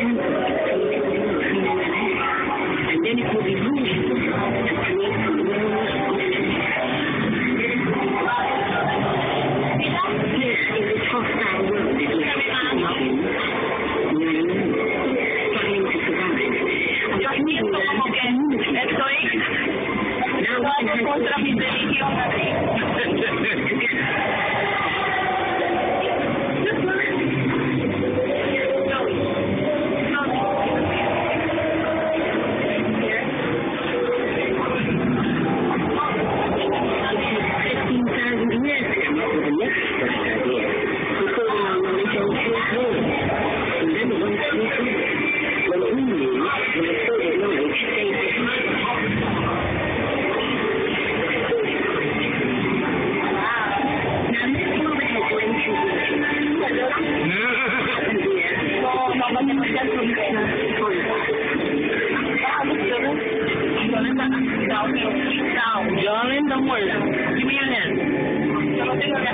Then it will be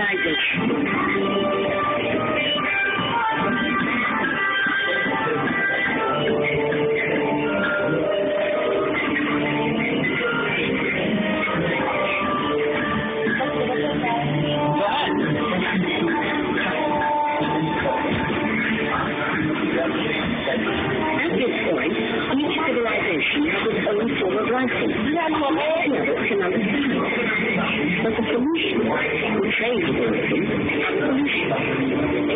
At this point, each civilization has its own form of writing. Change the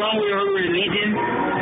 wrong with your religion?